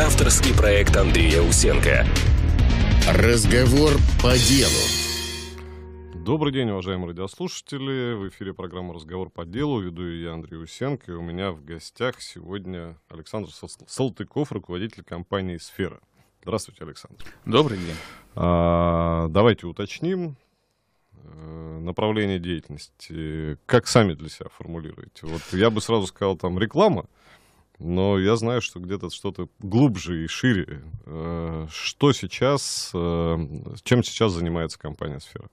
Авторский проект Андрея Усенко. Разговор по делу. Добрый день, уважаемые радиослушатели. В эфире программа «Разговор по делу». Веду я Андрей Усенко. И у меня в гостях сегодня Александр Салтыков, руководитель компании «Сфера». Здравствуйте, Александр. Добрый день. А, давайте уточним э, направление деятельности. Как сами для себя формулируете? Вот я бы сразу сказал, там, реклама, но я знаю, что где-то что-то глубже и шире. Э, что сейчас, э, чем сейчас занимается компания «Сфера»?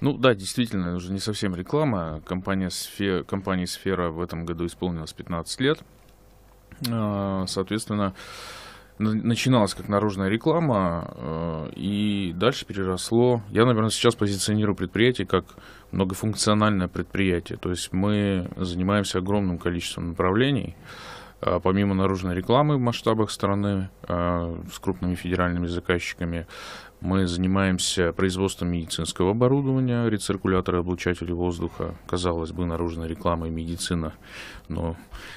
Ну да, действительно, уже не совсем реклама. Компания Сфера, компании «Сфера» в этом году исполнилось 15 лет. А, соответственно, начиналась как наружная реклама, и дальше переросло. Я, наверное, сейчас позиционирую предприятие как многофункциональное предприятие. То есть мы занимаемся огромным количеством направлений. А, помимо наружной рекламы в масштабах страны с крупными федеральными заказчиками, мы занимаемся производством медицинского оборудования, рециркуляторы, облучатели воздуха. Казалось бы, наружная реклама и медицина, но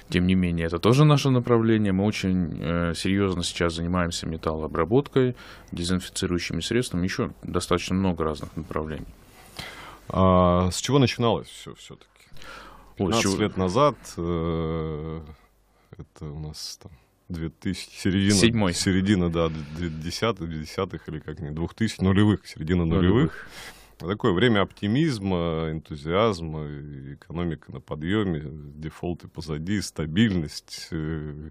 тем не менее это тоже наше направление. Мы очень э, серьезно сейчас занимаемся металлообработкой, дезинфицирующими средствами, еще достаточно много разных направлений. А с чего начиналось все все-таки? 15 чего... лет назад э, это у нас там 2000, середина, Седьмой. середина, да, десятых, десятых или как не, двухтысяч, нулевых, середина нулевых. нулевых. Такое время оптимизма, энтузиазма, экономика на подъеме, дефолты позади, стабильность. Э,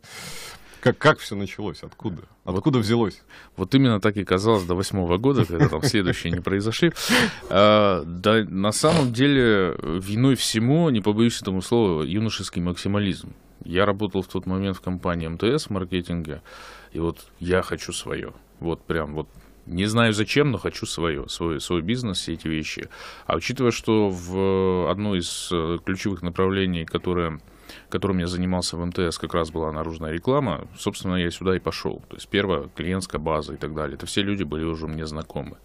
как, как все началось? Откуда? Откуда вот, взялось? Вот именно так и казалось до восьмого года, когда там следующие не произошли. А, да, на самом деле, виной всему, не побоюсь этому слова, юношеский максимализм. Я работал в тот момент в компании МТС маркетинге, и вот я хочу свое. Вот прям вот не знаю зачем, но хочу свое, свой, свой бизнес, все эти вещи. А учитывая, что в одно из э, ключевых направлений, которое которым я занимался в МТС, как раз была наружная реклама, собственно, я сюда и пошел. То есть первая клиентская база и так далее. Это все люди были уже мне знакомы.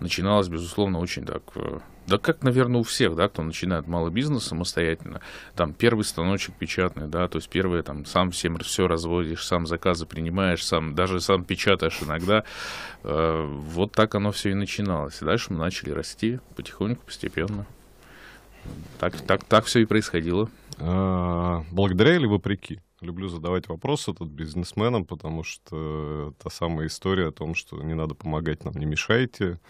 Начиналось, безусловно, очень так... Э, да как, наверное, у всех, да, кто начинает малый бизнес самостоятельно. Там первый станочек печатный, да, то есть первый там сам всем все разводишь, сам заказы принимаешь, сам даже сам печатаешь иногда. Э, вот так оно все и начиналось. Дальше мы начали расти потихоньку, постепенно. Так, так, так все и происходило. А, благодаря или вопреки? Люблю задавать вопросы тут бизнесменам, потому что та самая история о том, что не надо помогать нам, не мешайте.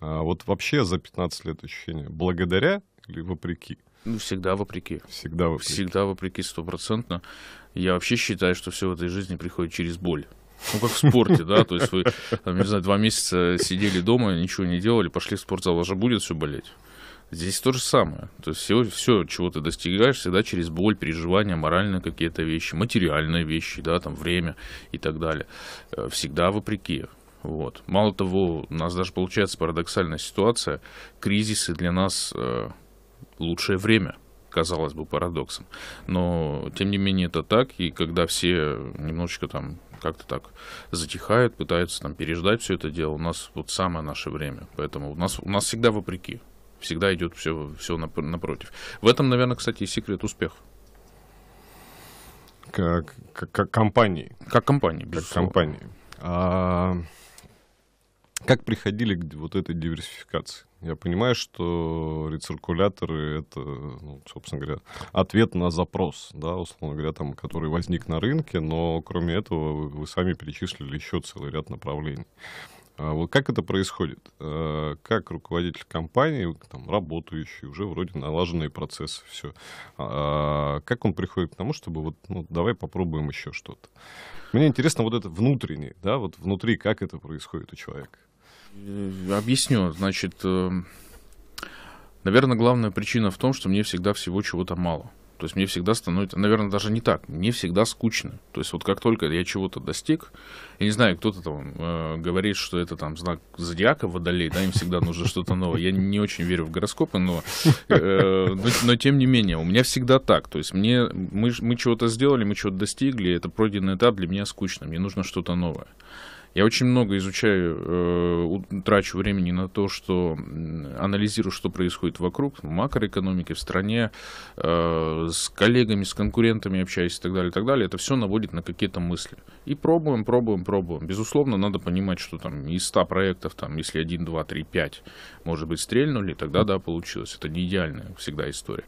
А вот вообще за 15 лет ощущения, благодаря или вопреки? Ну, всегда вопреки. Всегда вопреки. Всегда вопреки, стопроцентно. Я вообще считаю, что все в этой жизни приходит через боль. Ну, как в спорте, да, то есть вы, там, не знаю, два месяца сидели дома, ничего не делали, пошли в спортзал, уже будет все болеть. Здесь то же самое. То есть все, все, чего ты достигаешь, всегда через боль, переживания, моральные какие-то вещи, материальные вещи, да, там время и так далее. Э, всегда вопреки. Вот. Мало того, у нас даже получается парадоксальная ситуация. Кризисы для нас э, лучшее время, казалось бы, парадоксом. Но, тем не менее, это так. И когда все немножечко там как-то так затихают, пытаются там переждать все это дело, у нас вот самое наше время. Поэтому у нас, у нас всегда вопреки всегда идет все, все напротив. В этом, наверное, кстати, и секрет успеха. Как, как, как компании. Как компании, безусловно. Как компании. А, как приходили к вот этой диверсификации? Я понимаю, что рециркуляторы — это, ну, собственно говоря, ответ на запрос, да, условно говоря, там, который возник на рынке, но кроме этого вы, вы сами перечислили еще целый ряд направлений. А вот как это происходит? А, как руководитель компании, там, работающий, уже вроде налаженные процессы, все. А, как он приходит к тому, чтобы вот, ну, давай попробуем еще что-то? Мне интересно вот это внутреннее, да, вот внутри, как это происходит у человека? Э, объясню. Значит, э, наверное, главная причина в том, что мне всегда всего чего-то мало. То есть мне всегда становится, наверное, даже не так, мне всегда скучно. То есть вот как только я чего-то достиг, я не знаю, кто-то там э, говорит, что это там знак зодиака водолей, да, им всегда нужно что-то новое. Я не очень верю в гороскопы, но, э, но, но тем не менее, у меня всегда так. То есть мне, мы, мы чего-то сделали, мы чего-то достигли, это пройденный этап для меня скучно, мне нужно что-то новое. Я очень много изучаю, э, трачу времени на то, что анализирую, что происходит вокруг, в макроэкономике, в стране, э, с коллегами, с конкурентами общаюсь и так далее, и так далее. Это все наводит на какие-то мысли. И пробуем, пробуем, пробуем. Безусловно, надо понимать, что там из 100 проектов, там, если 1, 2, 3, 5, может быть, стрельнули, тогда да, получилось. Это не идеальная всегда история.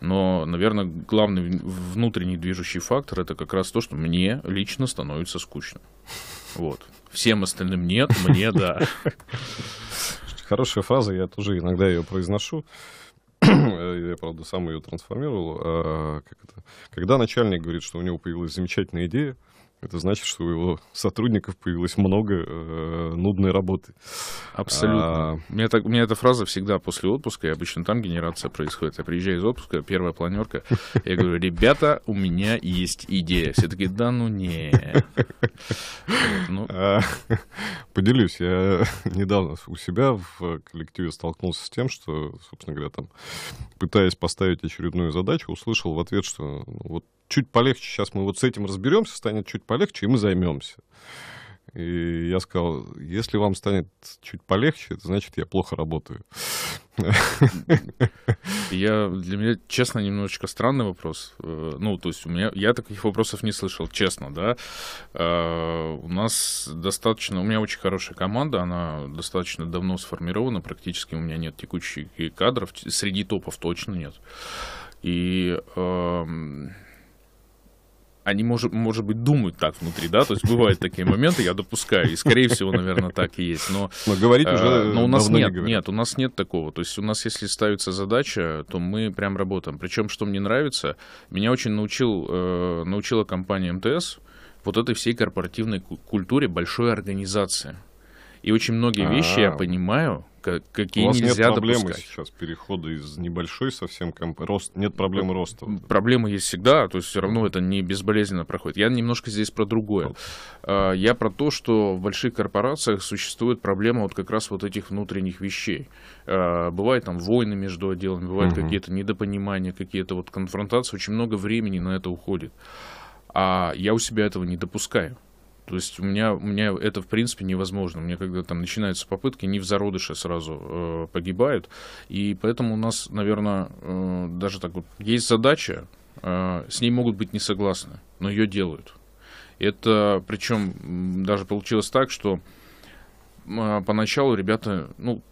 Но, наверное, главный внутренний движущий фактор это как раз то, что мне лично становится скучно. Вот. Всем остальным нет, мне да. Хорошая фраза, я тоже иногда ее произношу. Я, правда, сам ее трансформировал. А? Когда начальник говорит, что у него появилась замечательная идея, это значит, что у его сотрудников появилось много э, нудной работы. Абсолютно. А... У, меня так, у меня эта фраза всегда после отпуска, и обычно там генерация происходит. Я приезжаю из отпуска, первая планерка, я говорю, ребята, у меня есть идея. Все такие, да ну не. Ну. А, поделюсь, я недавно у себя в коллективе столкнулся с тем, что, собственно говоря, там, пытаясь поставить очередную задачу, услышал в ответ, что ну, вот чуть полегче, сейчас мы вот с этим разберемся, станет чуть полегче, и мы займемся. И я сказал, если вам станет чуть полегче, значит, я плохо работаю. Я, для меня, честно, немножечко странный вопрос. Э, ну, то есть у меня, я таких вопросов не слышал, честно, да. Э, у нас достаточно, у меня очень хорошая команда, она достаточно давно сформирована, практически у меня нет текущих кадров, среди топов точно нет. И эм, они, может, может быть, думают так внутри, да, то есть бывают такие моменты, я допускаю, и, скорее всего, наверное, так и есть, но... Но говорить э, уже Но у нас нет, не нет, у нас нет такого, то есть у нас, если ставится задача, то мы прям работаем, причем, что мне нравится, меня очень научил, э, научила компания МТС вот этой всей корпоративной культуре большой организации, и очень многие вещи я понимаю, какие У вас нельзя нет проблемы допускать. сейчас перехода из небольшой совсем комп... рост нет проблемы роста. Проблемы есть всегда, то есть все равно это не безболезненно проходит. Я немножко здесь про другое. Вот. А, я про то, что в больших корпорациях существует проблема вот как раз вот этих внутренних вещей. А, бывают там войны между отделами, бывают угу. какие-то недопонимания, какие-то вот конфронтации. Очень много времени на это уходит. А я у себя этого не допускаю. То есть у меня, у меня это, в принципе, невозможно. Мне когда там начинаются попытки, не в зародыше сразу э, погибают. И поэтому у нас, наверное, э, даже так вот, есть задача, э, с ней могут быть не согласны, но ее делают. Это, причем, даже получилось так, что э, поначалу ребята, ну,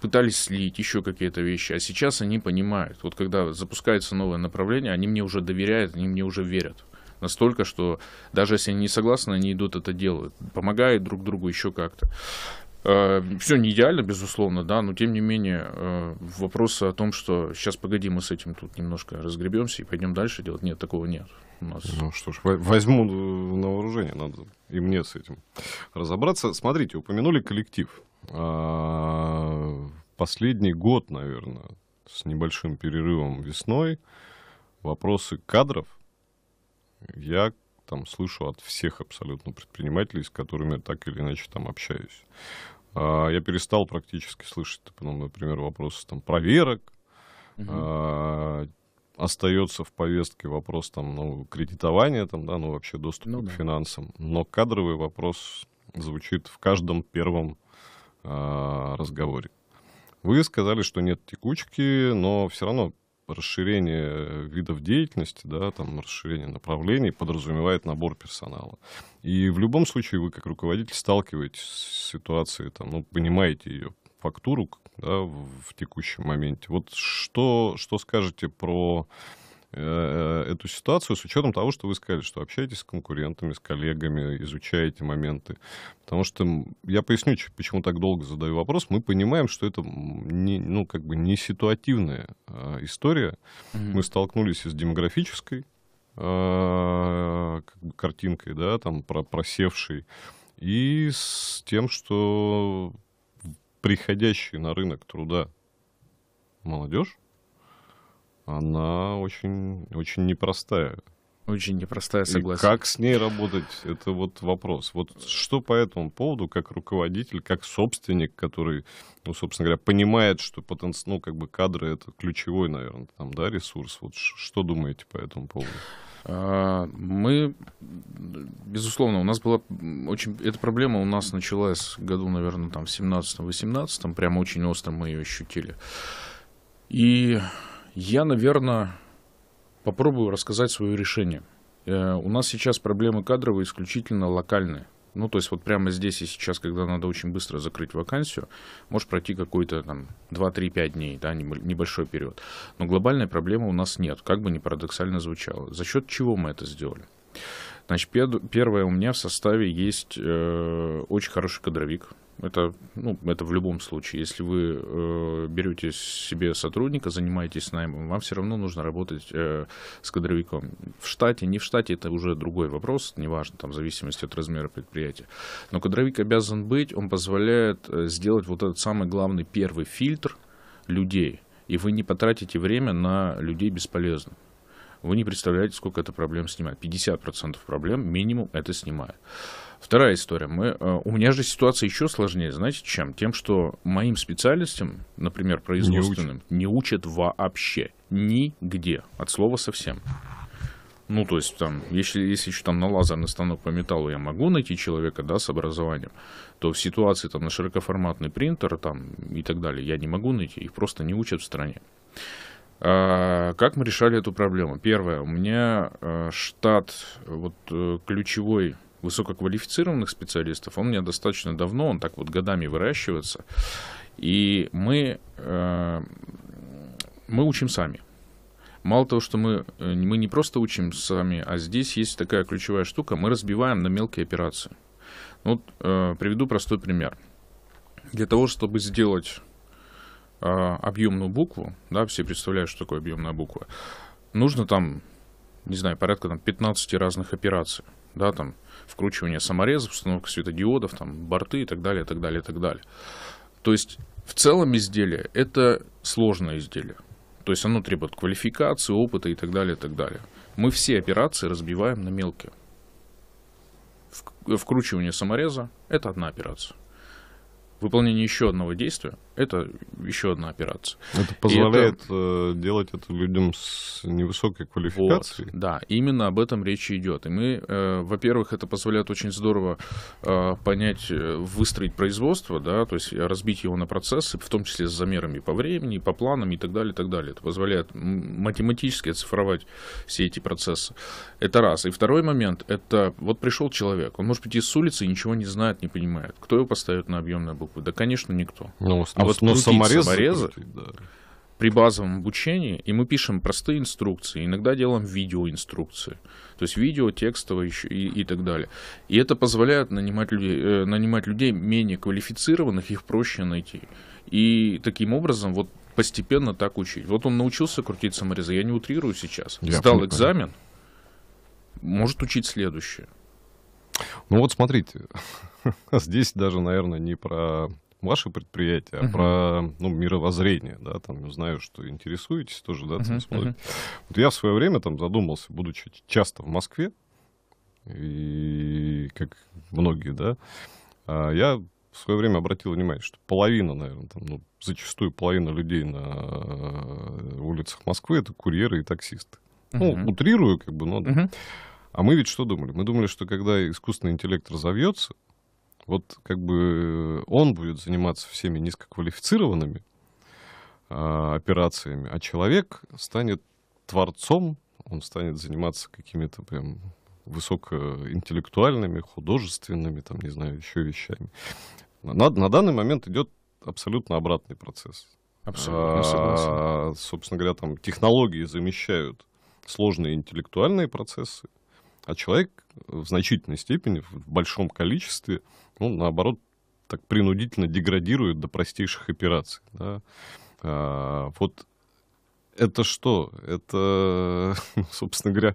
пытались слить еще какие-то вещи, а сейчас они понимают. Вот когда запускается новое направление, они мне уже доверяют, они мне уже верят настолько, что даже если они не согласны, они идут это делают, помогают друг другу еще как-то. Э, Все не идеально, безусловно, да, но тем не менее э, вопросы о том, что сейчас погоди, мы с этим тут немножко разгребемся и пойдем дальше делать, нет, такого нет. У нас... Ну что ж, возьму на вооружение, надо и мне с этим разобраться. Смотрите, упомянули коллектив. А, последний год, наверное, с небольшим перерывом весной, вопросы кадров я там слышу от всех абсолютно предпринимателей, с которыми так или иначе там общаюсь. А, я перестал практически слышать, ну, например, вопросы там проверок. Угу. Остается в повестке вопрос там, ну, кредитования, там, да, ну, вообще доступа ну, к да. финансам. Но кадровый вопрос звучит в каждом первом а, разговоре. Вы сказали, что нет текучки, но все равно расширение видов деятельности, да, там расширение направлений подразумевает набор персонала. И в любом случае вы как руководитель сталкиваетесь с ситуацией, там, ну, понимаете ее фактуру да, в, в текущем моменте. Вот что, что скажете про эту ситуацию с учетом того, что вы сказали, что общаетесь с конкурентами, с коллегами, изучаете моменты. Потому что я поясню, почему так долго задаю вопрос. Мы понимаем, что это не, ну, как бы не ситуативная а, история. Mm-hmm. Мы столкнулись с демографической а, как бы картинкой, да, там про просевшей, и с тем, что приходящий на рынок труда молодежь она очень, очень непростая. Очень непростая, согласен. И как с ней работать, это вот вопрос. Вот что по этому поводу, как руководитель, как собственник, который, ну, собственно говоря, понимает, что потенциально, ну, как бы кадры — это ключевой, наверное, там, да, ресурс. Вот что думаете по этому поводу? А, мы, безусловно, у нас была очень... Эта проблема у нас началась году, наверное, там в 17-18, прямо очень остро мы ее ощутили. И я, наверное, попробую рассказать свое решение. Э, у нас сейчас проблемы кадровые исключительно локальные. Ну, то есть вот прямо здесь и сейчас, когда надо очень быстро закрыть вакансию, может пройти какой-то там 2-3-5 дней, да, небольшой период. Но глобальной проблемы у нас нет, как бы ни парадоксально звучало. За счет чего мы это сделали? Значит, первое, у меня в составе есть э, очень хороший кадровик, это, ну, это в любом случае. Если вы э, берете себе сотрудника, занимаетесь наймом, вам все равно нужно работать э, с кадровиком. В штате, не в штате, это уже другой вопрос, неважно, там, в зависимости от размера предприятия. Но кадровик обязан быть, он позволяет э, сделать вот этот самый главный первый фильтр людей. И вы не потратите время на людей бесполезно. Вы не представляете, сколько это проблем снимает. 50% проблем минимум это снимает. Вторая история. Мы, э, у меня же ситуация еще сложнее, знаете, чем? Тем, что моим специальностям, например, производственным, не учат, не учат вообще. Нигде. От слова совсем. Ну, то есть, там, если, если еще там на лазерный станок по металлу я могу найти человека, да, с образованием, то в ситуации там на широкоформатный принтер там и так далее я не могу найти, их просто не учат в стране. А, как мы решали эту проблему? Первое, у меня э, штат вот э, ключевой высококвалифицированных специалистов, он у меня достаточно давно, он так вот годами выращивается. И мы, э, мы учим сами. Мало того, что мы, э, мы не просто учим сами, а здесь есть такая ключевая штука, мы разбиваем на мелкие операции. Вот, э, приведу простой пример. Для того, чтобы сделать э, объемную букву, да, все представляют, что такое объемная буква, нужно там, не знаю, порядка там, 15 разных операций. Да, там, вкручивание саморезов, установка светодиодов, там, борты и так далее, и так далее, и так далее. То есть в целом изделие – это сложное изделие. То есть оно требует квалификации, опыта и так далее, и так далее. Мы все операции разбиваем на мелкие. Вкручивание самореза – это одна операция выполнение еще одного действия – это еще одна операция. Это позволяет это... Э, делать это людям с невысокой квалификацией. Вот, да, именно об этом речь идет. И мы, э, во-первых, это позволяет очень здорово э, понять, э, выстроить производство, да, то есть разбить его на процессы, в том числе с замерами по времени, по планам и так далее, и так далее. Это позволяет математически оцифровать все эти процессы. Это раз. И второй момент – это вот пришел человек, он может прийти с улицы и ничего не знает, не понимает. Кто его поставит на объемное буквы? Да, конечно, никто. Ну, а вот но саморез саморезы крутить, да. при базовом обучении, и мы пишем простые инструкции, иногда делаем видеоинструкции. То есть видео, текстовое еще и, и так далее. И это позволяет нанимать людей, э, нанимать людей менее квалифицированных, их проще найти. И таким образом вот постепенно так учить. Вот он научился крутить саморезы, я не утрирую сейчас. Я Сдал экзамен, может учить следующее. Ну вот смотрите, здесь даже, наверное, не про ваше предприятие, а uh-huh. про ну, мировоззрение, да, там знаю, что интересуетесь тоже, да, uh-huh. смотрите. Uh-huh. Вот я в свое время там задумался, будучи часто в Москве, и как многие, да, а я в свое время обратил внимание, что половина, наверное, там, ну, зачастую половина людей на э, улицах Москвы это курьеры и таксисты. Uh-huh. Ну, утрирую, как бы, но... Uh-huh. А мы ведь что думали? Мы думали, что когда искусственный интеллект разовьется, вот как бы он будет заниматься всеми низкоквалифицированными а, операциями, а человек станет творцом, он станет заниматься какими-то прям высокоинтеллектуальными, художественными, там, не знаю, еще вещами. На, на данный момент идет абсолютно обратный процесс. Абсолютно согласен. А, собственно говоря, там технологии замещают сложные интеллектуальные процессы, а человек в значительной степени, в большом количестве, ну, наоборот, так принудительно деградирует до простейших операций. Да? А, вот это что? Это, собственно говоря,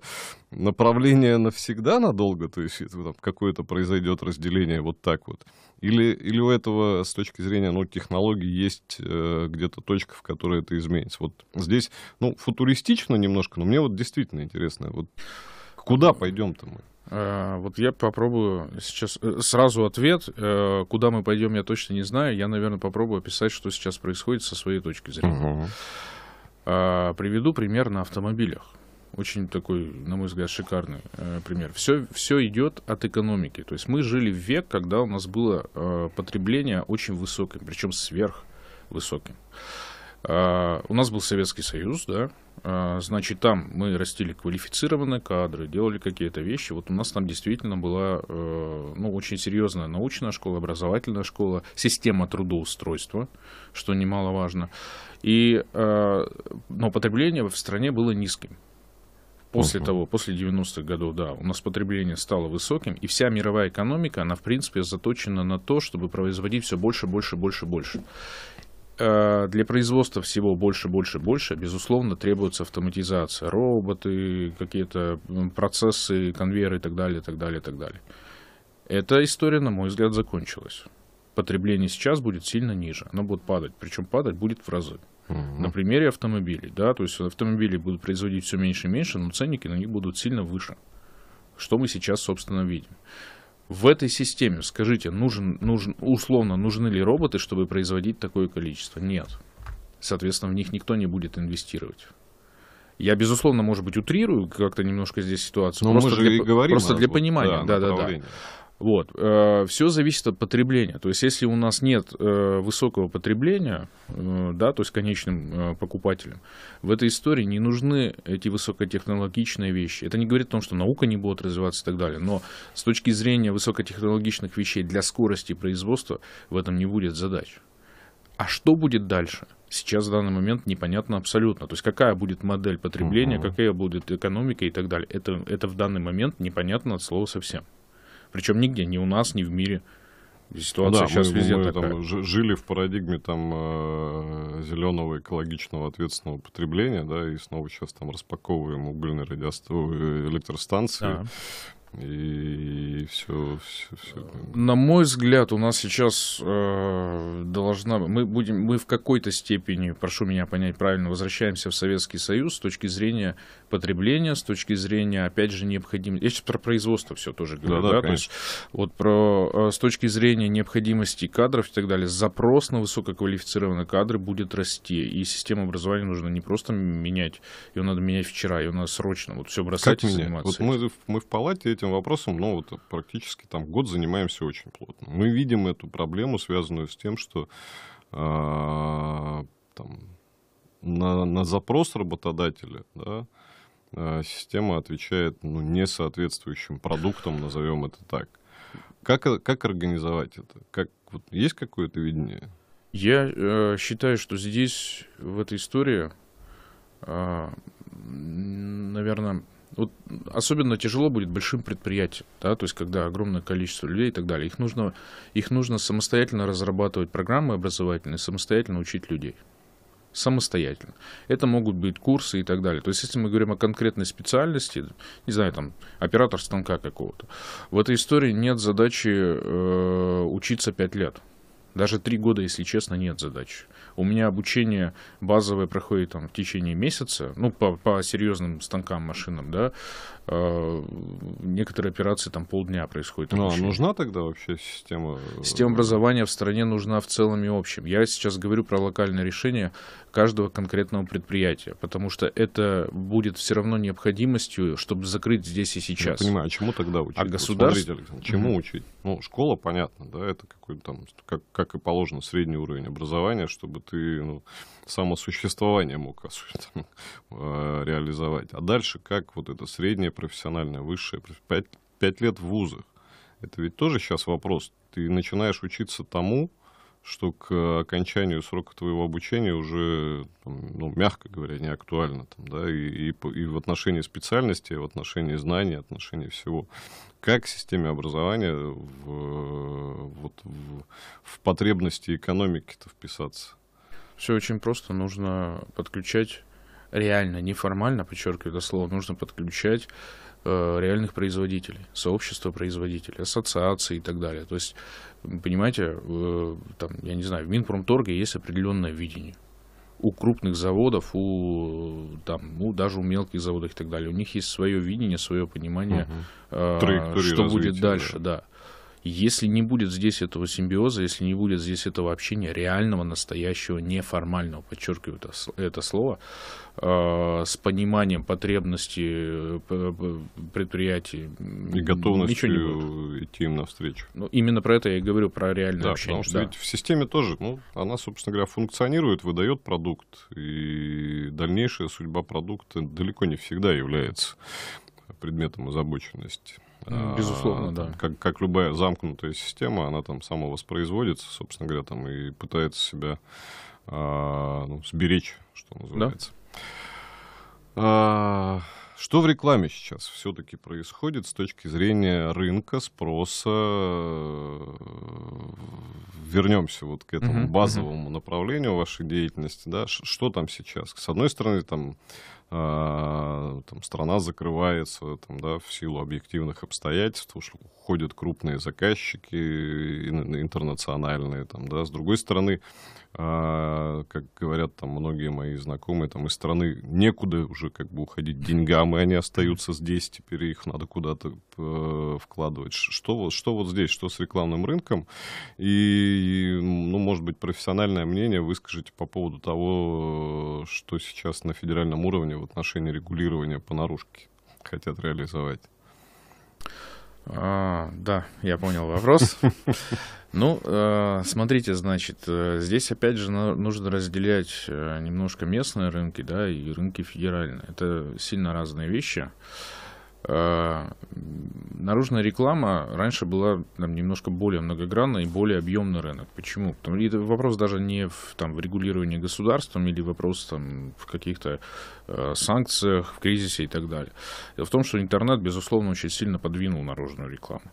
направление навсегда надолго? То есть какое-то произойдет разделение вот так вот? Или, или у этого с точки зрения ну, технологий есть э, где-то точка, в которой это изменится? Вот здесь, ну, футуристично немножко, но мне вот действительно интересно. Вот Куда пойдем-то мы? Э, вот я попробую сейчас э, сразу ответ. Э, куда мы пойдем, я точно не знаю. Я, наверное, попробую описать, что сейчас происходит со своей точки зрения. Угу. Приведу пример на автомобилях. очень такой, на мой взгляд, шикарный пример. Все, все идет от экономики. То есть мы жили в век, когда у нас было потребление очень высокое, причем сверхвысоким. Э, у нас был Советский Союз, да, э, значит, там мы растили квалифицированные кадры, делали какие-то вещи. Вот у нас там действительно была э, ну, очень серьезная научная школа, образовательная школа, система трудоустройства, что немаловажно. И, э, но потребление в стране было низким. После uh-huh. того, после 90-х годов, да, у нас потребление стало высоким, и вся мировая экономика, она, в принципе, заточена на то, чтобы производить все больше, больше, больше, больше. Э, для производства всего больше, больше, больше, безусловно, требуется автоматизация. Роботы, какие-то процессы, конвейеры и так далее, и так далее, и так далее. Эта история, на мой взгляд, закончилась. Потребление сейчас будет сильно ниже. Оно будет падать. Причем падать будет в разы. Uh-huh. На примере автомобилей, да, то есть автомобили будут производить все меньше и меньше, но ценники на них будут сильно выше. Что мы сейчас, собственно, видим. В этой системе, скажите, нужен, нужен, условно, нужны ли роботы, чтобы производить такое количество? Нет. Соответственно, в них никто не будет инвестировать. Я, безусловно, может быть, утрирую как-то немножко здесь ситуацию. Но просто мы же для, и говорим просто для понимания. Да, да, да. Вот. Э, все зависит от потребления. То есть, если у нас нет э, высокого потребления, э, да, то есть конечным покупателям, в этой истории не нужны эти высокотехнологичные вещи. Это не говорит о том, что наука не будет развиваться и так далее. Но с точки зрения высокотехнологичных вещей для скорости производства в этом не будет задач. А что будет дальше? Сейчас в данный момент непонятно абсолютно. То есть какая будет модель потребления, угу. какая будет экономика и так далее. Это, это в данный момент непонятно от слова совсем. Причем нигде, ни у нас, ни в мире. Ситуация да, сейчас мы, везде мы такая. Там, жили в парадигме там э, зеленого экологичного ответственного потребления, да, и снова сейчас там распаковываем угольные радиостанции, электростанции. Да и все, все, все. На мой взгляд, у нас сейчас э, должна мы будем мы в какой-то степени, прошу меня понять правильно, возвращаемся в Советский Союз с точки зрения потребления, с точки зрения, опять же, необходимости. Я сейчас про производство все тоже говорю, да, да, да? то есть вот про э, с точки зрения необходимости кадров и так далее, запрос на высококвалифицированные кадры будет расти, и систему образования нужно не просто менять, ее надо менять вчера, ее надо срочно, вот все бросать как и заниматься. Вот мы, мы в палате эти этим вопросом, ну, вот практически там год занимаемся очень плотно. Мы видим эту проблему, связанную с тем, что э, там, на, на запрос работодателя, да, система отвечает ну, несоответствующим продуктам, назовем это так. Как, как организовать это? Как, вот, есть какое-то видение? Я э, считаю, что здесь, в этой истории, э, наверное, вот особенно тяжело будет большим предприятиям, да, то есть когда огромное количество людей и так далее. Их нужно, их нужно самостоятельно разрабатывать программы образовательные, самостоятельно учить людей. Самостоятельно. Это могут быть курсы и так далее. То есть, если мы говорим о конкретной специальности, не знаю, там, оператор станка какого-то, в этой истории нет задачи э, учиться 5 лет. Даже три года, если честно, нет задачи. У меня обучение базовое проходит там, в течение месяца, ну, по, по серьезным станкам, машинам, да. Э, некоторые операции там полдня происходят. Ну, а нужна тогда вообще система? Система образования в стране нужна в целом и общем. Я сейчас говорю про локальное решение каждого конкретного предприятия, потому что это будет все равно необходимостью, чтобы закрыть здесь и сейчас. Я понимаю, а чему тогда учить? А государство... Смотрите, чему mm-hmm. учить? Ну, школа, понятно, да, это какой-то там, как, как и положено, средний уровень образования, чтобы ты ну, самосуществование мог там, э, реализовать. А дальше как вот это среднее профессиональное, высшее, пять, пять лет в вузах. Это ведь тоже сейчас вопрос. Ты начинаешь учиться тому, что к окончанию срока твоего обучения уже, ну, мягко говоря, не актуально. Там, да, и, и, и в отношении специальности, в отношении знаний, в отношении всего. Как системе образования в, вот, в, в потребности экономики-то вписаться? Все очень просто. Нужно подключать реально, неформально, подчеркиваю это слово, нужно подключать э, реальных производителей, сообщества производителей, ассоциации и так далее. То есть, понимаете, э, там, я не знаю, в Минпромторге есть определенное видение. У крупных заводов, у, там, ну, даже у мелких заводов и так далее. У них есть свое видение, свое понимание, угу. э, что будет дальше, да. да. Если не будет здесь этого симбиоза, если не будет здесь этого общения реального, настоящего, неформального, подчеркиваю это, это слово, э, с пониманием потребностей э, предприятий и готовностью идти им навстречу. Ну, именно про это я и говорю, про реальное да, общение. Потому что да. ведь в системе тоже, ну, она, собственно говоря, функционирует, выдает продукт, и дальнейшая судьба продукта далеко не всегда является предметом озабоченности. Безусловно, а, да. Как, как любая замкнутая система, она там самовоспроизводится, собственно говоря, там и пытается себя а, ну, сберечь, что называется. Да? А, что в рекламе сейчас все-таки происходит с точки зрения рынка, спроса? Вернемся вот к этому uh-huh, базовому uh-huh. направлению вашей деятельности. Да? Что там сейчас? С одной стороны, там а, там, страна закрывается там, да, в силу объективных обстоятельств, уходят крупные заказчики интернациональные. Там, да. С другой стороны, а, как говорят там многие мои знакомые, там из страны некуда уже как бы уходить деньгам, и они остаются здесь, теперь их надо куда-то э, вкладывать. Что вот, что вот здесь, что с рекламным рынком? И, ну, может быть, профессиональное мнение выскажите по поводу того, что сейчас на федеральном уровне в отношении регулирования по наружке хотят реализовать. А, да, я понял вопрос. Ну, э, смотрите, значит, э, здесь опять же нужно разделять э, немножко местные рынки, да, и рынки федеральные. Это сильно разные вещи. Наружная реклама раньше была там, немножко более многогранная и более объемный рынок. Почему? Потому что вопрос даже не в, там, в регулировании государством или вопрос там, в каких-то э, санкциях, в кризисе и так далее. Дело в том, что интернет, безусловно, очень сильно подвинул наружную рекламу.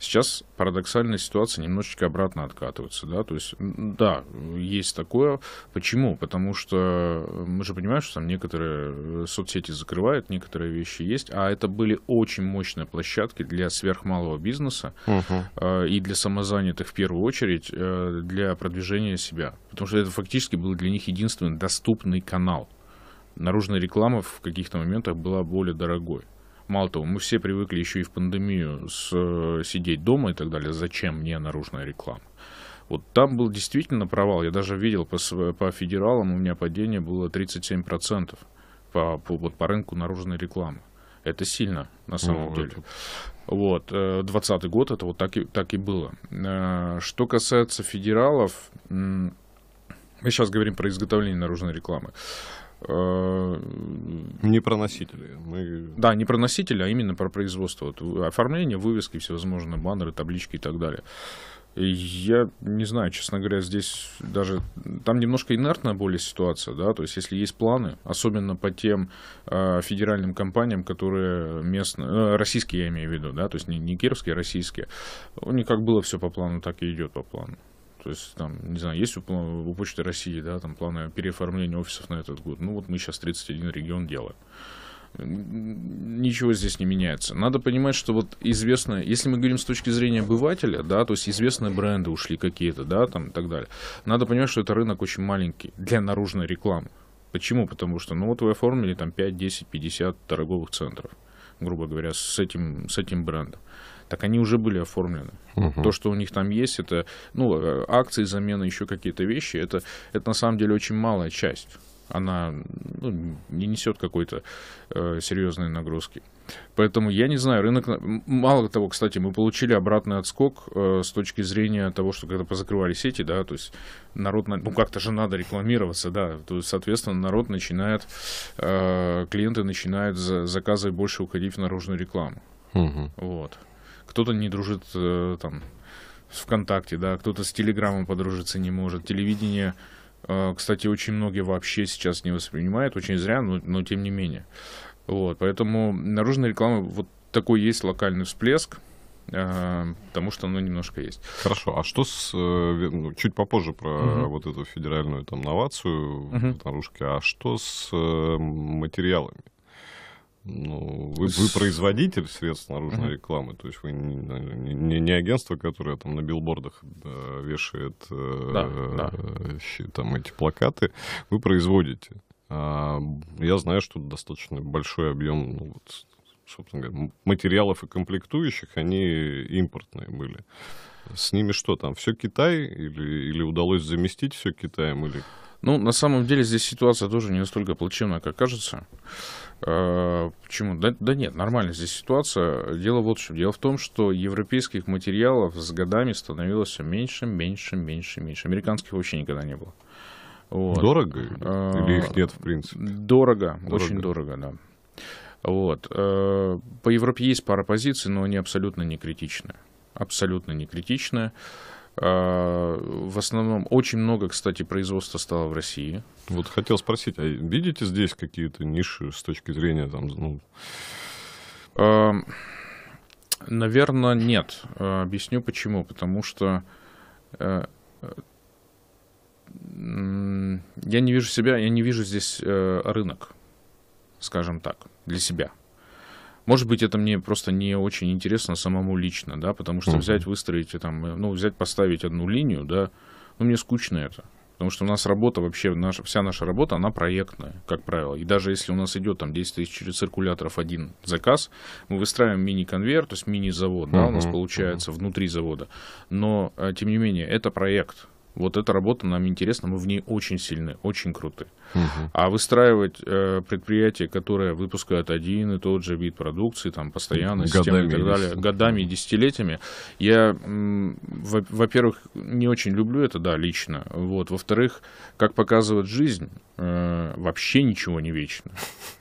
Сейчас парадоксальная ситуация немножечко обратно откатывается, да, то есть, да, есть такое. Почему? Потому что мы же понимаем, что там некоторые э, соцсети закрывают, некоторые вещи есть, а это были очень мощные площадки для сверхмалого бизнеса uh-huh. и для самозанятых в первую очередь э, для продвижения себя, потому что это фактически был для них единственный доступный канал. Наружная реклама в каких-то моментах была более дорогой. Мало того, мы все привыкли еще и в пандемию с, э, сидеть дома и так далее. Зачем мне наружная реклама? Вот там был действительно провал. Я даже видел по, по федералам у меня падение было 37% по, по, вот, по рынку наружной рекламы. Это сильно, на самом ну, деле. Это... Вот, 20 э, год это вот так и, так и было. Э, что касается федералов, мы сейчас говорим про изготовление наружной рекламы. Э, не про носители. Мы... Да, не про носители, а именно про производство. Вот, оформление, вывески, всевозможные баннеры, таблички и так далее. Я не знаю, честно говоря, здесь даже там немножко инертная более ситуация, да, то есть если есть планы, особенно по тем э, федеральным компаниям, которые местные, э, российские я имею в виду, да, то есть не, не кировские, а российские, у них как было все по плану, так и идет по плану. То есть, там, не знаю, есть у, у Почты России, да, там планы переоформления офисов на этот год. Ну, вот мы сейчас 31 регион делаем. Ничего здесь не меняется. Надо понимать, что вот известно, если мы говорим с точки зрения обывателя, да, то есть известные бренды ушли какие-то, да, там и так далее. Надо понимать, что это рынок очень маленький для наружной рекламы. Почему? Потому что, ну вот вы оформили там 5, 10, 50 торговых центров, грубо говоря, с этим, с этим брендом так они уже были оформлены. Угу. То, что у них там есть, это ну, акции, замена, еще какие-то вещи, это, это на самом деле очень малая часть. Она ну, не несет какой-то э, серьезной нагрузки. Поэтому я не знаю, рынок... Мало того, кстати, мы получили обратный отскок э, с точки зрения того, что когда позакрывали сети, да, то есть народ, ну как-то же надо рекламироваться, да, то есть, соответственно, народ начинает, э, клиенты начинают за, заказывать больше уходить в наружную рекламу. Угу. Вот кто-то не дружит э, там с ВКонтакте, да, кто-то с Телеграмом подружиться не может. Телевидение, э, кстати, очень многие вообще сейчас не воспринимают, очень зря, но, но тем не менее. Вот, поэтому наружная реклама, вот такой есть локальный всплеск, э, потому что оно немножко есть. Хорошо, а что с... Ну, чуть попозже про угу. вот эту федеральную там новацию угу. наружки, а что с материалами? Ну, вы, вы производитель средств наружной uh-huh. рекламы, то есть вы не, не, не агентство, которое там на билбордах да, вешает э, да, да. там эти плакаты, вы производите. А, я знаю, что достаточно большой объем ну, вот, собственно говоря, материалов и комплектующих, они импортные были. С ними что там, все Китай или, или удалось заместить все Китаем? Или... Ну, на самом деле здесь ситуация тоже не настолько плачевная, как кажется. А, почему? Да, да нет, нормально здесь ситуация. Дело вот в чем. Дело в том, что европейских материалов с годами становилось все меньше, меньше, меньше, меньше. Американских вообще никогда не было. Вот. Дорого? А, или их нет, в принципе? Дорого, дорого. очень дорого, да. Вот. Э, по Европе есть пара позиций, но они абсолютно не критичны. Абсолютно не критичны. Э, в основном очень много, кстати, производства стало в России. Вот хотел спросить, а видите здесь какие-то ниши с точки зрения там, ну... Э, Наверное, нет. Объясню почему. Потому что я не вижу себя, я не вижу здесь рынок, скажем так для себя. Может быть, это мне просто не очень интересно самому лично, да, потому что взять, выстроить, там, ну, взять, поставить одну линию, да, ну, мне скучно это. Потому что у нас работа вообще, наша, вся наша работа, она проектная, как правило. И даже если у нас идет там 10 тысяч циркуляторов один заказ, мы выстраиваем мини-конвейер, то есть мини-завод, uh-huh, да, у нас получается uh-huh. внутри завода. Но, э, тем не менее, это проект вот эта работа нам интересна, мы в ней очень сильны, очень круты. Угу. А выстраивать э, предприятие, которое выпускает один и тот же вид продукции, там, постоянно, системы и так далее, годами и десятилетиями, я, во-первых, не очень люблю это, да, лично. Вот. Во-вторых, как показывает жизнь, э, вообще ничего не вечно.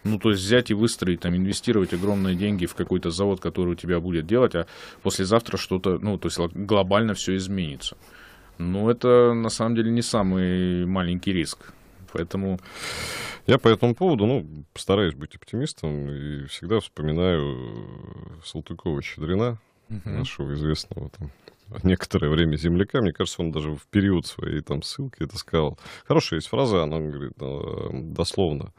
Ну, то есть взять и выстроить, там, инвестировать огромные деньги в какой-то завод, который у тебя будет делать, а послезавтра что-то, ну, то есть глобально все изменится. Ну, это на самом деле не самый маленький риск. Поэтому... Я по этому поводу, ну, постараюсь быть оптимистом и всегда вспоминаю Салтыкова-Щедрина, uh нашего известного там некоторое время земляка, мне кажется, он даже в период своей там ссылки это сказал. Хорошая есть фраза, она говорит э, дословно.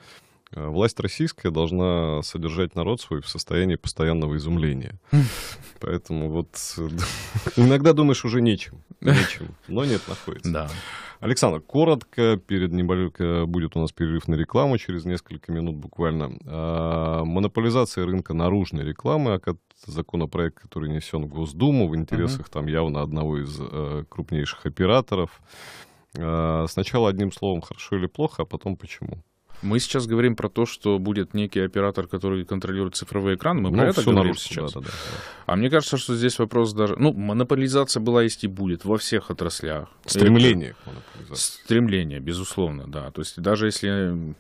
Э, власть российская должна содержать народ свой в состоянии постоянного изумления. Поэтому вот иногда думаешь уже нечем, нечем, но нет, находится. Да. Александр, коротко, перед небольшим будет у нас перерыв на рекламу через несколько минут буквально. А, монополизация рынка наружной рекламы, законопроект, который несен в Госдуму в интересах uh-huh. там явно одного из э, крупнейших операторов. Э, сначала одним словом хорошо или плохо, а потом почему? Мы сейчас говорим про то, что будет некий оператор, который контролирует цифровой экран. Мы ну, про это говорим сейчас. Да, да, да. А мне кажется, что здесь вопрос даже... Ну, монополизация была, есть и будет во всех отраслях. Стремление к монополизации. Стремление, безусловно, да. То есть даже если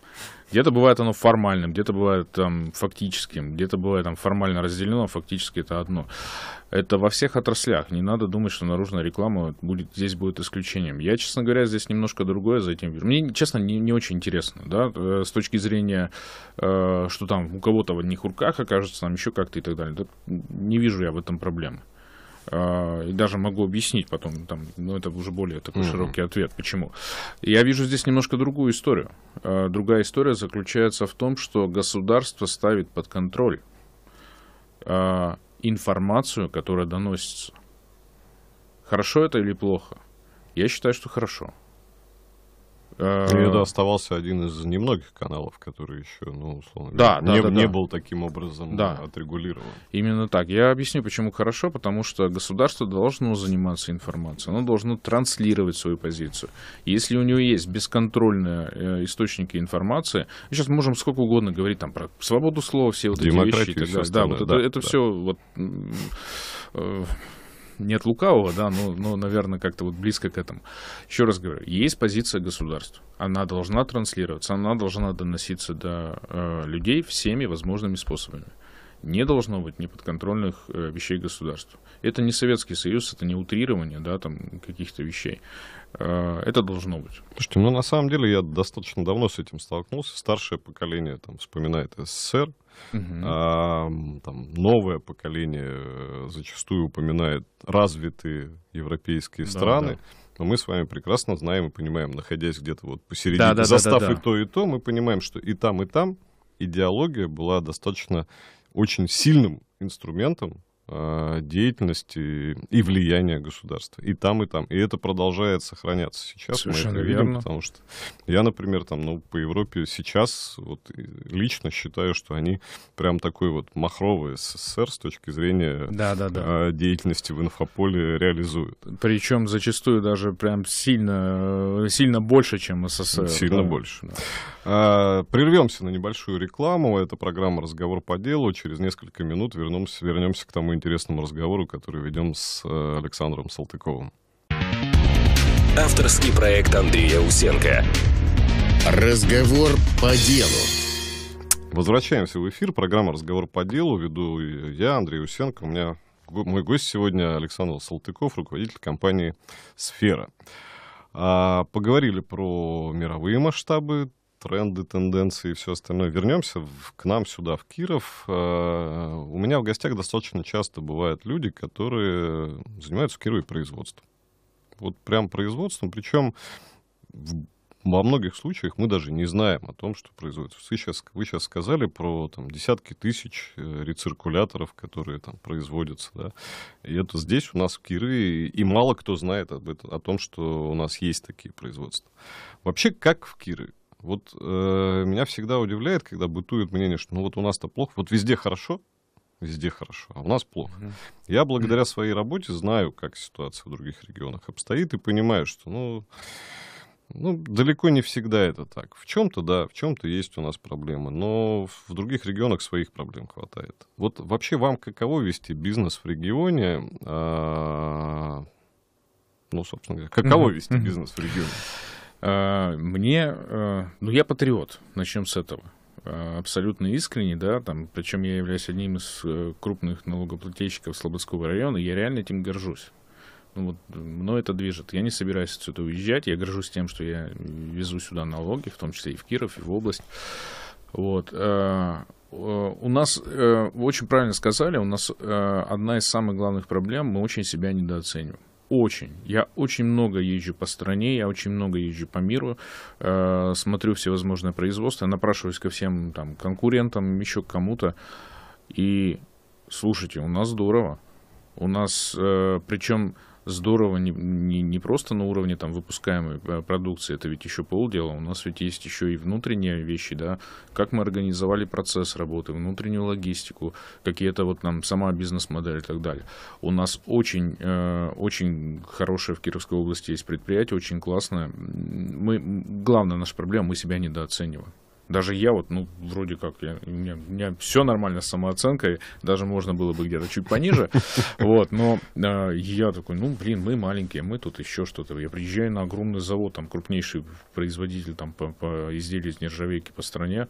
где-то бывает оно формальным, где-то бывает там фактическим, где-то бывает там формально разделено, а фактически это одно. Это во всех отраслях. Не надо думать, что наружная реклама будет, здесь будет исключением. Я, честно говоря, здесь немножко другое за этим вижу. Мне, честно, не, не очень интересно, да, э, с точки зрения, э, что там у кого-то в одних руках окажется, там еще как-то и так далее. Да, не вижу я в этом проблемы. А, и даже могу объяснить потом, там, но это уже более такой mm-hmm. широкий ответ, почему. Я вижу здесь немножко другую историю. А, другая история заключается в том, что государство ставит под контроль а, информацию, которая доносится. Хорошо это или плохо? Я считаю, что хорошо. Это оставался один из немногих каналов, который еще, ну, условно да, не, да, не да. был таким образом да. отрегулирован. Именно так. Я объясню, почему хорошо, потому что государство должно заниматься информацией, оно должно транслировать свою позицию. Если у него есть бесконтрольные э, источники информации, мы сейчас можем сколько угодно говорить там про свободу слова, все вот эти вещи и так далее. Да, вот да, это, это да. все вот э, нет лукавого, да, но, но, наверное, как-то вот близко к этому. Еще раз говорю, есть позиция государства. Она должна транслироваться, она должна доноситься до э, людей всеми возможными способами. Не должно быть неподконтрольных э, вещей государства. Это не Советский Союз, это не утрирование, да, там, каких-то вещей. Э, это должно быть. Слушайте, ну, на самом деле, я достаточно давно с этим столкнулся. Старшее поколение, там, вспоминает СССР, Uh-huh. А, там, новое поколение э, зачастую упоминает развитые европейские да, страны. Да. Но мы с вами прекрасно знаем и понимаем, находясь где-то вот посередине, да, да, застав да, да, да. и то, и то, мы понимаем, что и там, и там идеология была достаточно очень сильным инструментом деятельности и влияния государства. И там, и там. И это продолжает сохраняться сейчас. Совершенно мы это видим, верно. потому что я, например, там, ну, по Европе сейчас вот лично считаю, что они прям такой вот махровый СССР с точки зрения Да, да, да. э, деятельности в инфополе реализуют. Причем зачастую даже прям сильно, э, сильно больше, чем СССР. Сильно да. больше. Да. А, Прервемся на небольшую рекламу. Это программа «Разговор по делу». Через несколько минут вернемся, вернемся к тому интересному разговору, который ведем с э, Александром Салтыковым. Авторский проект Андрея Усенко. Разговор по делу. Возвращаемся в эфир. Программа «Разговор по делу». Веду я, Андрей Усенко. У меня мой гость сегодня Александр Салтыков, руководитель компании «Сфера». А, Поговорили про мировые масштабы, тренды, тенденции и все остальное. Вернемся в- к нам сюда, в Киров. А, У меня в гостях достаточно часто бывают люди, которые занимаются в Кирове производством. Вот прям производством, причем в- во многих случаях мы даже не знаем о том, что производится. Вы сейчас, вы сейчас сказали про там, десятки тысяч э, рециркуляторов, которые там производятся. Да? И это здесь у нас в Кирове, и мало кто знает об этом, о том, что у нас есть такие производства. Вообще, как в Кирове? Вот э, меня всегда удивляет, когда бытует мнение, что ну вот у нас-то плохо, вот везде хорошо, везде хорошо, а у нас плохо. Я благодаря своей работе знаю, как ситуация в других регионах обстоит, и понимаю, что ну, ну, далеко не всегда это так. В чем-то, да, в чем-то есть у нас проблемы, но в других регионах своих проблем хватает. Вот вообще вам каково вести бизнес в регионе? а, ну, собственно говоря, каково Мгм, вести бизнес в регионе? А, Мне, э, ну я патриот, начнем с этого. А, Абсолютно искренне, да, там, причем я являюсь одним из э, крупных налогоплательщиков Слободского района, я реально этим горжусь. Ну вот, мной это движет. Я не собираюсь отсюда уезжать, я горжусь тем, что я везу сюда налоги, в том числе и в Киров, и в область. Вот. У нас, э, вы очень правильно сказали, у нас э, одна из самых главных проблем, мы очень себя недооцениваем. Очень. Я очень много езжу по стране, я очень много езжу по миру, э, смотрю всевозможные производства, напрашиваюсь ко всем там, конкурентам, еще к кому-то. И слушайте, у нас здорово. У нас, э, причем здорово не, не, не просто на уровне там, выпускаемой э, продукции, это ведь еще полдела. У нас ведь есть еще и внутренние вещи, да, как мы организовали процесс работы, внутреннюю логистику, какие-то вот нам сама бизнес-модель и так далее. У нас очень, э, очень хорошее в Кировской области есть предприятие, очень классное. Мы, главная наша проблема, мы себя недооцениваем. Даже я вот, ну, вроде как, я, у, меня, у меня все нормально с самооценкой, даже можно было бы где-то чуть пониже, вот, но э, я такой, ну, блин, мы маленькие, мы тут еще что-то. Я приезжаю на огромный завод, там, крупнейший производитель там по, по изделию из нержавейки по стране,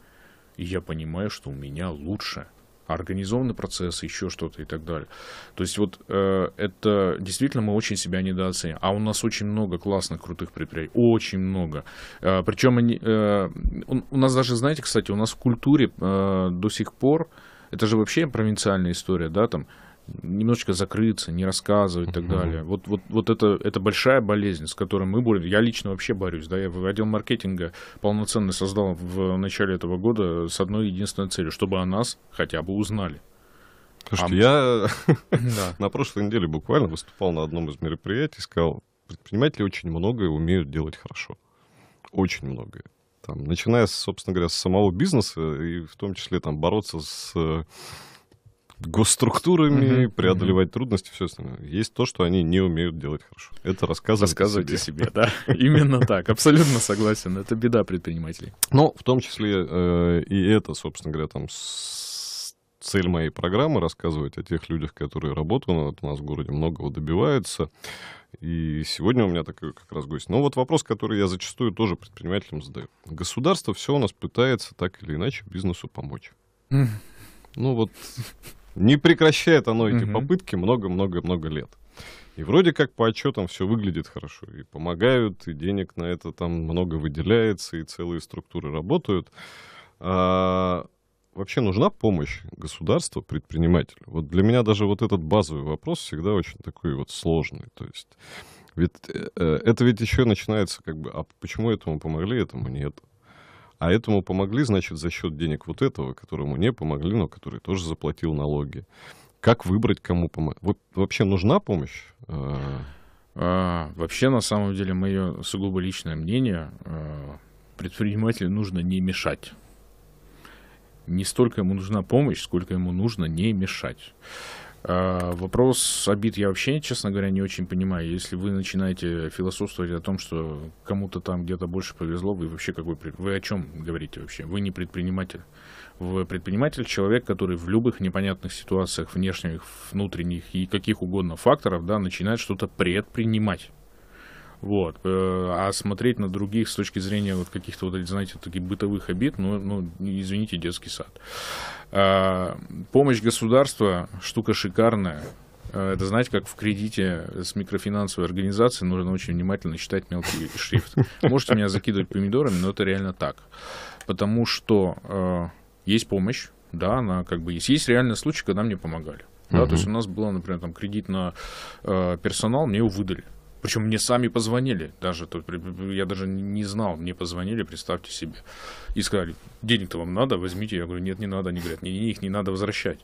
и я понимаю, что у меня лучше организованный процесс, еще что-то и так далее. То есть вот э, это действительно мы очень себя недооцениваем. А у нас очень много классных, крутых предприятий, очень много. Э, причем они, э, у, у нас даже, знаете, кстати, у нас в культуре э, до сих пор, это же вообще провинциальная история, да, там немножечко закрыться, не рассказывать и так далее. Вот, вот, вот это, это большая болезнь, с которой мы боремся. Я лично вообще борюсь. Да? Я в отдел маркетинга полноценно создал в начале этого года с одной единственной целью, чтобы о нас хотя бы узнали. Слушайте, А я Да. на прошлой неделе буквально выступал на одном из мероприятий, сказал, предприниматели очень многое умеют делать хорошо. Очень многое. Там, начиная, собственно говоря, с самого бизнеса, и в том числе там бороться с госструктурами, Мгм, преодолевать трудности, все остальное. Есть то, что они не умеют делать хорошо. Это рассказывать Рассказывайте себе. себе, да. Именно так. Абсолютно согласен. Это беда предпринимателей. Но в том числе э, и это, собственно говоря, там цель моей программы рассказывать о тех людях, которые работают у нас в городе, многого добиваются. И сегодня у меня такой как раз гость. Но вот вопрос, который я зачастую тоже предпринимателям задаю. Государство все у нас пытается так или иначе бизнесу помочь. Ну вот не прекращает оно эти Мгм. попытки много-много-много лет. И вроде как по отчетам все выглядит хорошо. И помогают, и денег на это там много выделяется, и целые структуры работают. А вообще нужна помощь государства предпринимателю? Вот для меня даже вот этот базовый вопрос всегда очень такой вот сложный. То есть ведь э, э, это ведь еще начинается как бы, а почему этому помогли, этому нет? А этому помогли, значит, за счет денег вот этого, которому не помогли, но который тоже заплатил налоги. Как выбрать, кому помочь? Вообще нужна помощь? А, а, вообще, на самом деле, мое сугубо личное мнение, а, предпринимателю нужно не мешать. Не столько ему нужна помощь, сколько ему нужно не мешать. А, вопрос обид я вообще, честно говоря, не очень понимаю. Если вы начинаете философствовать о том, что кому-то там где-то больше повезло, вы вообще какой... Вы о чем говорите вообще? Вы не предприниматель. Вы предприниматель, человек, который в любых непонятных ситуациях, внешних, внутренних и каких угодно факторов, да, начинает что-то предпринимать. Вот. Э, а смотреть на других с точки зрения вот каких-то вот, знаете, таких бытовых обид, ну, ну извините, детский сад. А, помощь государства штука шикарная. А, это, знаете, как в кредите с микрофинансовой организацией нужно очень внимательно читать мелкий шрифт. Можете меня закидывать помидорами, но это реально так. Потому что э, есть помощь, да, она как бы есть. Есть реальный случай, когда мне помогали. Да, uh-huh. то есть у нас было, например, там кредит на э, персонал, мне его выдали. Причем мне сами позвонили, даже тут, я даже не знал, мне позвонили, представьте себе, и сказали, денег-то вам надо, возьмите. Я говорю, нет, не надо. Они говорят, не, не, их не надо возвращать.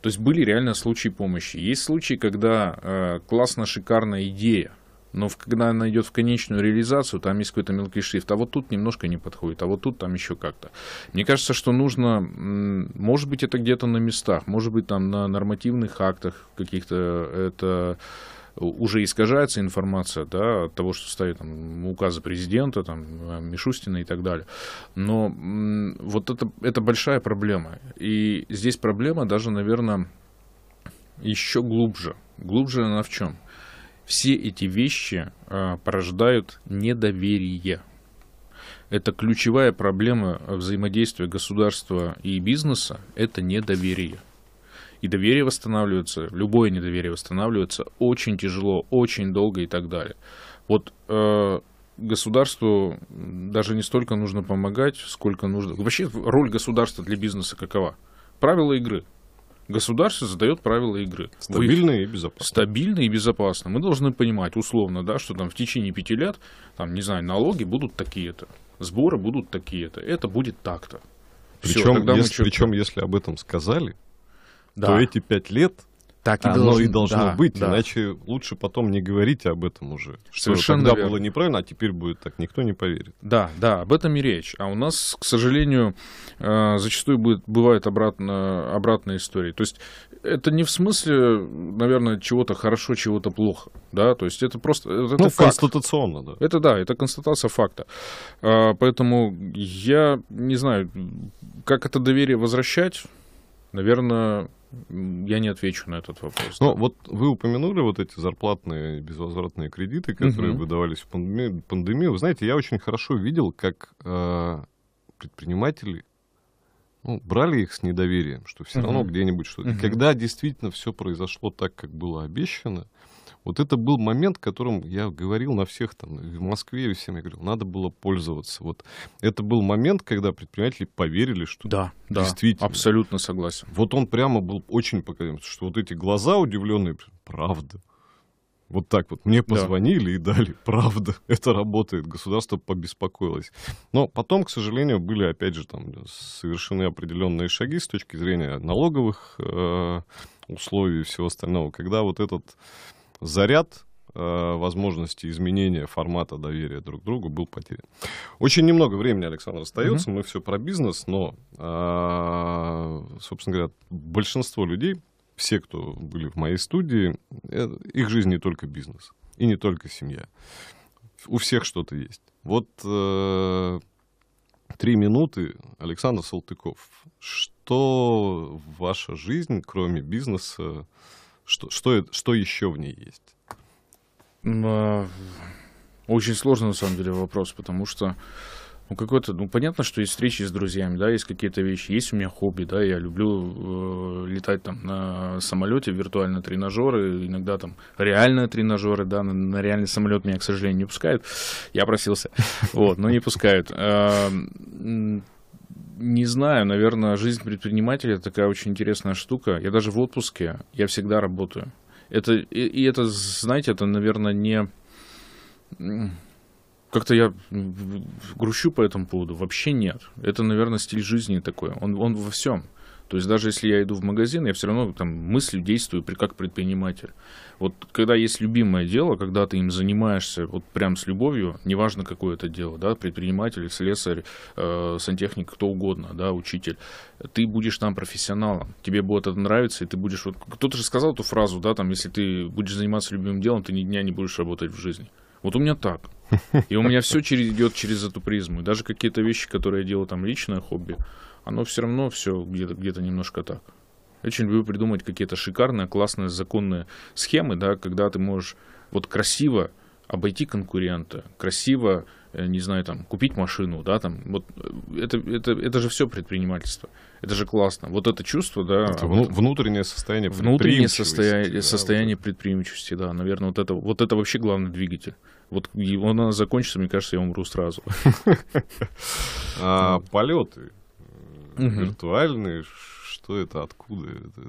То есть были реально случаи помощи. Есть случаи, когда э, классно, шикарная идея, но в, когда она идет в конечную реализацию, там есть какой-то мелкий шрифт, а вот тут немножко не подходит, а вот тут там еще как-то. Мне кажется, что нужно, может быть, это где-то на местах, может быть, там на нормативных актах каких-то это уже искажается информация да, от того, что ставит там, указы президента, там, э, Мишустина и так далее. Но вот это, это большая проблема. И здесь проблема даже, наверное, еще глубже. Глубже она в чем? Все эти вещи а, порождают недоверие. Это ключевая проблема взаимодействия государства и бизнеса, это недоверие. И доверие восстанавливается, любое недоверие восстанавливается очень тяжело, очень долго и так далее. Вот э, государству даже не столько нужно помогать, сколько нужно... Вообще роль государства для бизнеса какова? Правила игры. Государство задает правила игры. Стабильно Вы... и безопасно. Стабильно и безопасно. Мы должны понимать условно, да, что там в течение пяти лет, там, не знаю, налоги будут такие-то, сборы будут такие-то, это будет так-то. Причем, Всё, если, причем, если об этом сказали, да. то эти пять лет так и оно должен, и должно да, быть, да. иначе лучше потом не говорить об этом уже. Что Совершенно тогда верно. было неправильно, а теперь будет так, никто не поверит. Да, да, об этом и речь. А у нас, к сожалению, э, зачастую будет, бывает обратно, обратная история. То есть это не в смысле, наверное, чего-то хорошо, чего-то плохо, да, то есть это просто... Это ну, факт. констатационно, да. Это да, это констатация факта. А, поэтому я не знаю, как это доверие возвращать, наверное, я не отвечу на этот вопрос. Ну, да. вот вы упомянули вот эти зарплатные безвозвратные кредиты, которые угу. выдавались в пандемию, пандемию. Вы знаете, я очень хорошо видел, как э, предприниматели ну, брали их с недоверием, что все угу. равно где-нибудь что-то. Угу. Когда действительно все произошло так, как было обещано, вот это был момент, которым я говорил на всех там, в Москве и всем, я говорил, надо было пользоваться. Вот это был момент, когда предприниматели поверили, что да, действительно. Да, абсолютно согласен. Вот он прямо был очень показателен, что вот эти глаза удивленные, правда. Вот так вот. Мне позвонили да. и дали. Правда, это работает. Государство побеспокоилось. Но потом, к сожалению, были, опять же, там совершены определенные шаги с точки зрения налоговых э, условий и всего остального. Когда вот этот заряд э, возможности изменения формата доверия друг к другу был потерян. Очень немного времени, Александр, остается. Mm-hmm. Мы все про бизнес, но, э, собственно говоря, большинство людей, все, кто были в моей студии, э, их жизнь не только бизнес и не только семья. У всех что-то есть. Вот э, три минуты, Александр Салтыков. Что ваша жизнь, кроме бизнеса, что, что, что еще в ней есть? А, очень сложный, на самом деле, вопрос, потому что ну, какой-то, ну, понятно, что есть встречи с друзьями, да, есть какие-то вещи, есть у меня хобби, да, я люблю э, летать там на самолете, виртуально тренажеры, иногда там реальные тренажеры, да, на, на реальный самолет меня, к сожалению, не пускают, я просился, вот, но не пускают. Не знаю, наверное, жизнь предпринимателя такая очень интересная штука. Я даже в отпуске, я всегда работаю. Это, и, и это, знаете, это, наверное, не... Как-то я грущу по этому поводу. Вообще нет. Это, наверное, стиль жизни такой. Он, он во всем. То есть даже если я иду в магазин, я все равно там мыслю, действую как предприниматель. Вот когда есть любимое дело, когда ты им занимаешься вот прям с любовью, неважно какое это дело, да, предприниматель, слесарь, э, сантехник, кто угодно, да, учитель, ты будешь там профессионалом, тебе будет это нравиться, и ты будешь, вот кто-то же сказал эту фразу, да, там, если ты будешь заниматься любимым делом, ты ни дня не будешь работать в жизни. Вот у меня так. И у меня все идет через эту призму. И даже какие-то вещи, которые я делаю там личное хобби, оно все равно все где-то где немножко так. Очень люблю придумать какие-то шикарные, классные, законные схемы, да, когда ты можешь вот красиво обойти конкурента, красиво, э, не знаю, там, купить машину, да, там, вот э, это, это, это же все предпринимательство. Это же классно. Вот это чувство, да. Это вну, внутреннее состояние Внутреннее состояние, да, состояние вот предприимчивости, да. Наверное, вот это, вот это вообще главный двигатель. Вот он закончится, мне кажется, я умру сразу. А полеты виртуальные, что это, откуда это?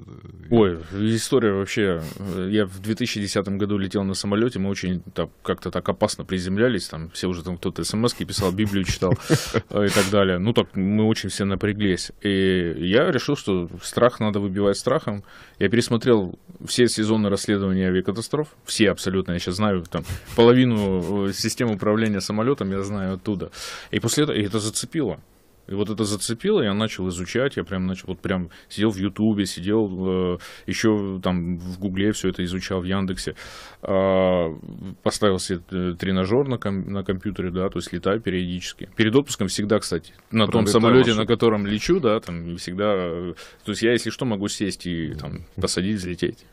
Ой, история вообще. Я в 2010 году летел на самолете, мы очень так, как-то так опасно приземлялись, там все уже там кто-то смс писал, Библию читал и так далее. Ну так мы очень все напряглись. И я решил, что страх надо выбивать страхом. Я пересмотрел все сезоны расследования авиакатастроф, все абсолютно, я сейчас знаю там половину системы управления самолетом, я знаю оттуда. И после этого и это зацепило. И вот это зацепило, я начал изучать, я прям начал, вот прям сидел в Ютубе, сидел э, еще там в Гугле все это изучал, в Яндексе, э, поставил себе э, тренажер на, ком- на компьютере, да, то есть летаю периодически. Перед отпуском всегда, кстати, на том самолете, маршрут. на котором лечу, да, там всегда, э, то есть я, если что, могу сесть и там посадить, взлететь.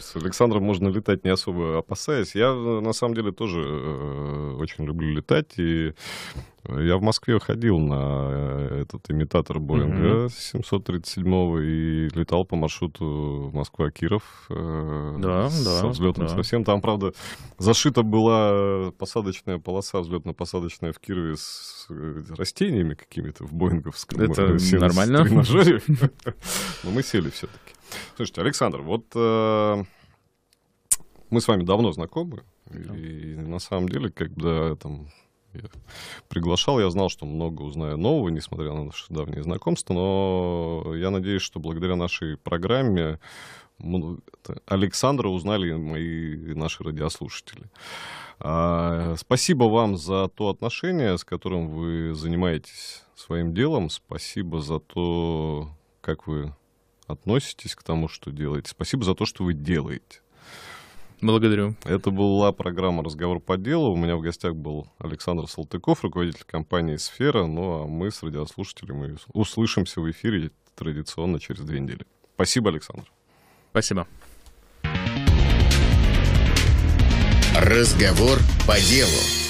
С Александром можно летать не особо опасаясь. Я, на самом деле, тоже э, очень люблю летать, и я в Москве ходил на э, этот имитатор Боинга mm-hmm. 737 и летал по маршруту Москва-Киров. Э, да, с да. взлетом да. совсем. Там, правда, зашита была посадочная полоса взлетно-посадочная в Кирове с э, растениями какими-то в Боинговском. Это нормально? Но мы сели все-таки. Слушайте, Александр, вот мы с вами давно знакомы. И на самом деле, когда там я приглашал, я знал, что много узнаю нового, несмотря на наше давнее знакомство, но я надеюсь, что благодаря нашей программе Александра узнали мои наши радиослушатели. А, спасибо вам за то отношение, с которым вы занимаетесь своим делом. Спасибо за то, как вы относитесь к тому, что делаете. Спасибо за то, что вы делаете. Благодарю. Это была программа «Разговор по делу». У меня в гостях был Александр Салтыков, руководитель компании «Сфера». Ну, а мы с радиослушателями услышимся в эфире традиционно через две недели. Спасибо, Александр. Спасибо. Разговор по делу.